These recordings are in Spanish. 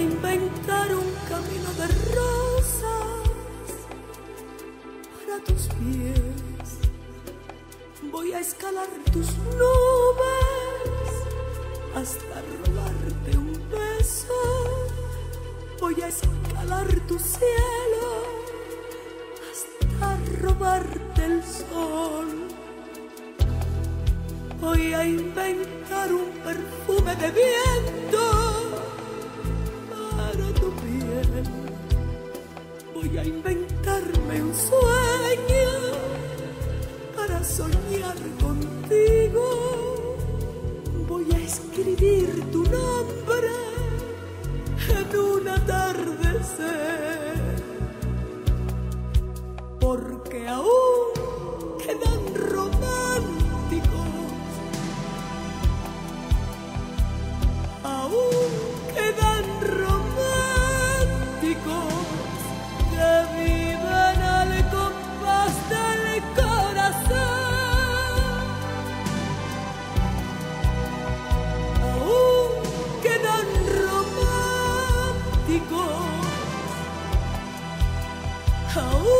inventar un camino de rosas para tus pies. Voy a escalar tus nubes hasta robarte un beso. Voy a escalar tu cielo hasta robarte el sol. Voy a inventar un perfume de viento. Voy a inventarme un sueño para soñar contigo. Voy a escribir tu nombre en un atardecer. Porque aún 的歌，哦、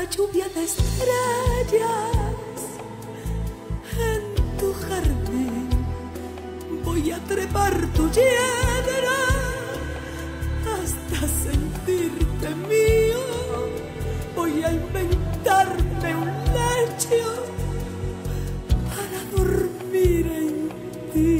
una lluvia de estrellas en tu jardín. Voy a trepar tu hiedra hasta sentirte mío. Voy a inventarme un lecho para dormir en ti.